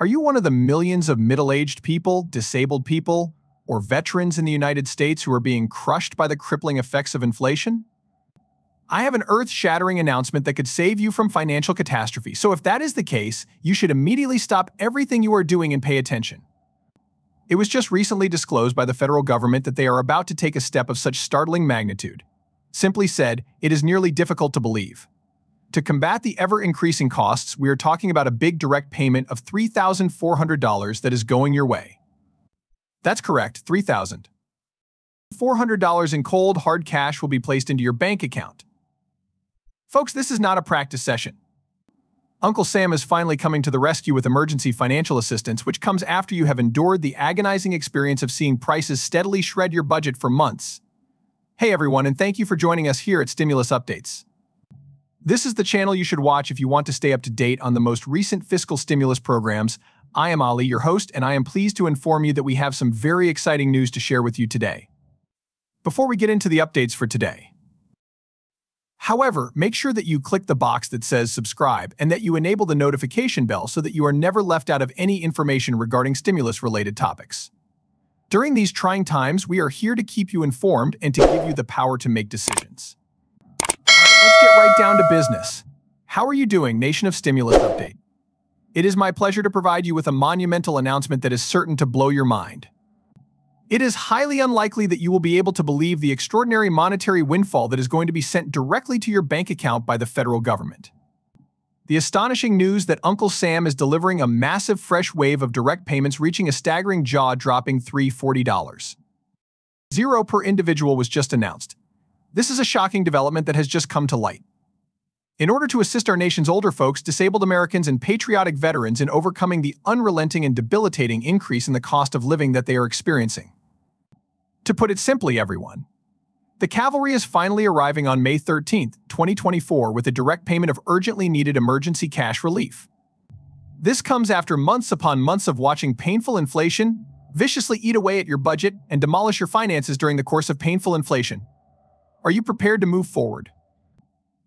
Are you one of the millions of middle-aged people, disabled people, or veterans in the United States who are being crushed by the crippling effects of inflation? I have an earth-shattering announcement that could save you from financial catastrophe, so if that is the case, you should immediately stop everything you are doing and pay attention. It was just recently disclosed by the federal government that they are about to take a step of such startling magnitude. Simply said, it is nearly difficult to believe. To combat the ever-increasing costs, we are talking about a big direct payment of $3,400 that is going your way. That's correct, 3,000. $400 in cold, hard cash will be placed into your bank account. Folks, this is not a practice session. Uncle Sam is finally coming to the rescue with emergency financial assistance, which comes after you have endured the agonizing experience of seeing prices steadily shred your budget for months. Hey everyone, and thank you for joining us here at Stimulus Updates. This is the channel you should watch if you want to stay up to date on the most recent fiscal stimulus programs. I am Ali, your host, and I am pleased to inform you that we have some very exciting news to share with you today. Before we get into the updates for today, However, make sure that you click the box that says subscribe and that you enable the notification bell so that you are never left out of any information regarding stimulus-related topics. During these trying times, we are here to keep you informed and to give you the power to make decisions. Get right down to business. How are you doing, Nation of Stimulus Update? It is my pleasure to provide you with a monumental announcement that is certain to blow your mind. It is highly unlikely that you will be able to believe the extraordinary monetary windfall that is going to be sent directly to your bank account by the federal government. The astonishing news that Uncle Sam is delivering a massive fresh wave of direct payments reaching a staggering jaw-dropping $340. Zero per individual was just announced, this is a shocking development that has just come to light. In order to assist our nation's older folks, disabled Americans, and patriotic veterans in overcoming the unrelenting and debilitating increase in the cost of living that they are experiencing. To put it simply, everyone, the cavalry is finally arriving on May 13, 2024 with a direct payment of urgently needed emergency cash relief. This comes after months upon months of watching painful inflation viciously eat away at your budget and demolish your finances during the course of painful inflation. Are you prepared to move forward?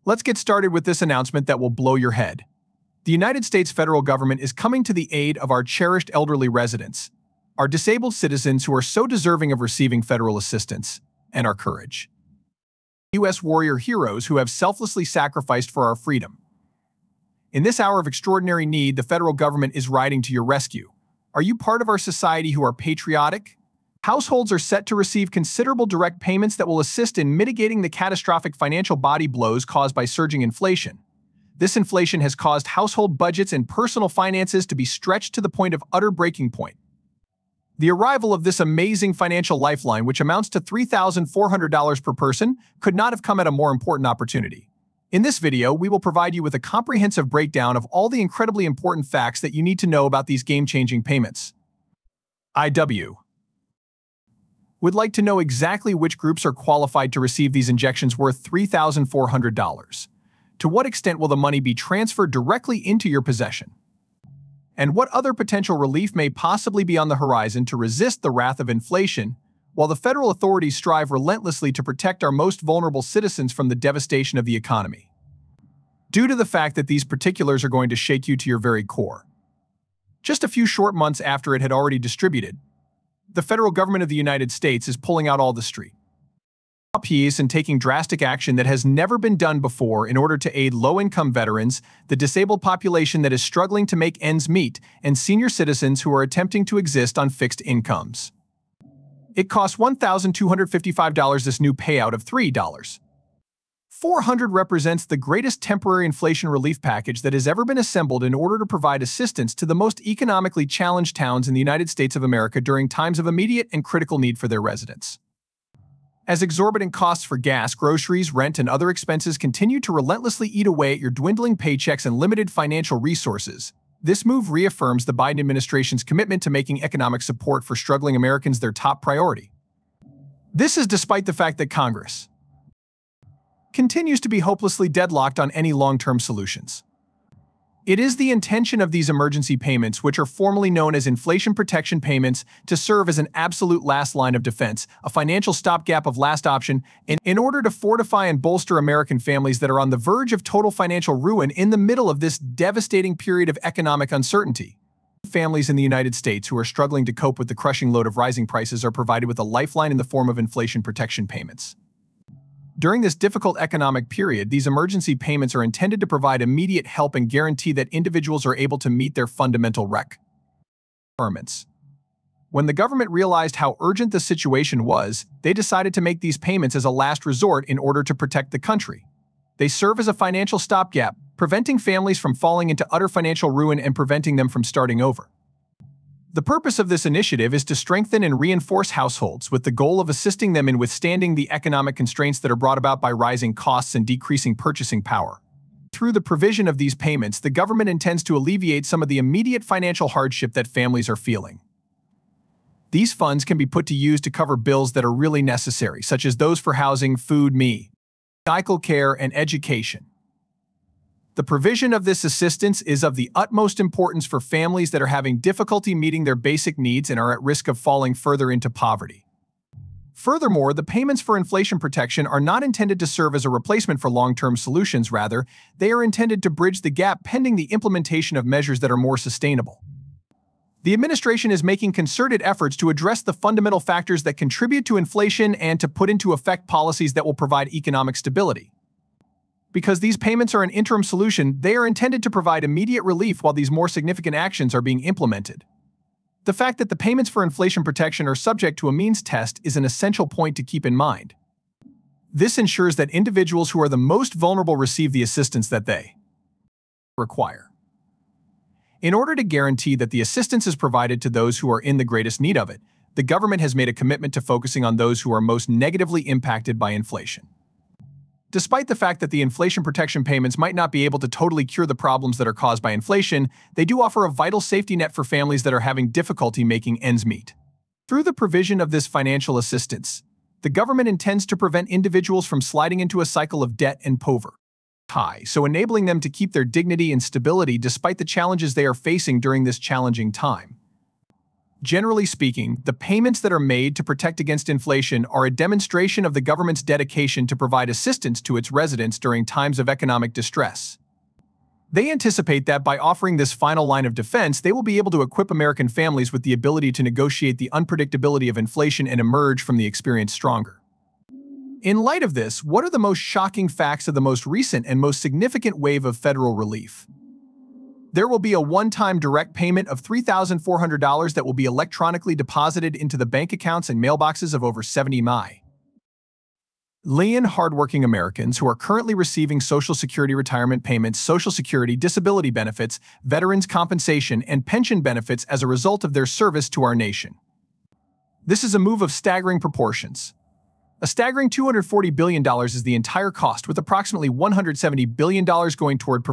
Let's get started with this announcement that will blow your head. The United States federal government is coming to the aid of our cherished elderly residents, our disabled citizens who are so deserving of receiving federal assistance, and our courage. U.S. warrior heroes who have selflessly sacrificed for our freedom. In this hour of extraordinary need, the federal government is riding to your rescue. Are you part of our society who are patriotic, households are set to receive considerable direct payments that will assist in mitigating the catastrophic financial body blows caused by surging inflation. This inflation has caused household budgets and personal finances to be stretched to the point of utter breaking point. The arrival of this amazing financial lifeline, which amounts to $3,400 per person, could not have come at a more important opportunity. In this video, we will provide you with a comprehensive breakdown of all the incredibly important facts that you need to know about these game-changing payments. IW would like to know exactly which groups are qualified to receive these injections worth $3,400. To what extent will the money be transferred directly into your possession? And what other potential relief may possibly be on the horizon to resist the wrath of inflation, while the federal authorities strive relentlessly to protect our most vulnerable citizens from the devastation of the economy? Due to the fact that these particulars are going to shake you to your very core. Just a few short months after it had already distributed, the federal government of the United States is pulling out all the street piece and taking drastic action that has never been done before in order to aid low-income veterans, the disabled population that is struggling to make ends meet, and senior citizens who are attempting to exist on fixed incomes. It costs $1,255 this new payout of $3. 400 represents the greatest temporary inflation relief package that has ever been assembled in order to provide assistance to the most economically challenged towns in the United States of America during times of immediate and critical need for their residents. As exorbitant costs for gas, groceries, rent, and other expenses continue to relentlessly eat away at your dwindling paychecks and limited financial resources, this move reaffirms the Biden administration's commitment to making economic support for struggling Americans their top priority. This is despite the fact that Congress, continues to be hopelessly deadlocked on any long-term solutions. It is the intention of these emergency payments, which are formally known as inflation protection payments, to serve as an absolute last line of defense, a financial stopgap of last option, in, in order to fortify and bolster American families that are on the verge of total financial ruin in the middle of this devastating period of economic uncertainty. Families in the United States who are struggling to cope with the crushing load of rising prices are provided with a lifeline in the form of inflation protection payments. During this difficult economic period, these emergency payments are intended to provide immediate help and guarantee that individuals are able to meet their fundamental requirements. When the government realized how urgent the situation was, they decided to make these payments as a last resort in order to protect the country. They serve as a financial stopgap, preventing families from falling into utter financial ruin and preventing them from starting over. The purpose of this initiative is to strengthen and reinforce households with the goal of assisting them in withstanding the economic constraints that are brought about by rising costs and decreasing purchasing power. Through the provision of these payments, the government intends to alleviate some of the immediate financial hardship that families are feeling. These funds can be put to use to cover bills that are really necessary, such as those for housing, food, me, medical care, and education. The provision of this assistance is of the utmost importance for families that are having difficulty meeting their basic needs and are at risk of falling further into poverty. Furthermore, the payments for inflation protection are not intended to serve as a replacement for long-term solutions, rather, they are intended to bridge the gap pending the implementation of measures that are more sustainable. The administration is making concerted efforts to address the fundamental factors that contribute to inflation and to put into effect policies that will provide economic stability. Because these payments are an interim solution, they are intended to provide immediate relief while these more significant actions are being implemented. The fact that the payments for inflation protection are subject to a means test is an essential point to keep in mind. This ensures that individuals who are the most vulnerable receive the assistance that they require. In order to guarantee that the assistance is provided to those who are in the greatest need of it, the government has made a commitment to focusing on those who are most negatively impacted by inflation. Despite the fact that the inflation protection payments might not be able to totally cure the problems that are caused by inflation, they do offer a vital safety net for families that are having difficulty making ends meet. Through the provision of this financial assistance, the government intends to prevent individuals from sliding into a cycle of debt and poverty, so enabling them to keep their dignity and stability despite the challenges they are facing during this challenging time. Generally speaking, the payments that are made to protect against inflation are a demonstration of the government's dedication to provide assistance to its residents during times of economic distress. They anticipate that by offering this final line of defense, they will be able to equip American families with the ability to negotiate the unpredictability of inflation and emerge from the experience stronger. In light of this, what are the most shocking facts of the most recent and most significant wave of federal relief? There will be a one-time direct payment of $3,400 that will be electronically deposited into the bank accounts and mailboxes of over 70 million hardworking Americans who are currently receiving Social Security retirement payments, Social Security disability benefits, veterans compensation, and pension benefits as a result of their service to our nation. This is a move of staggering proportions. A staggering $240 billion is the entire cost, with approximately $170 billion going toward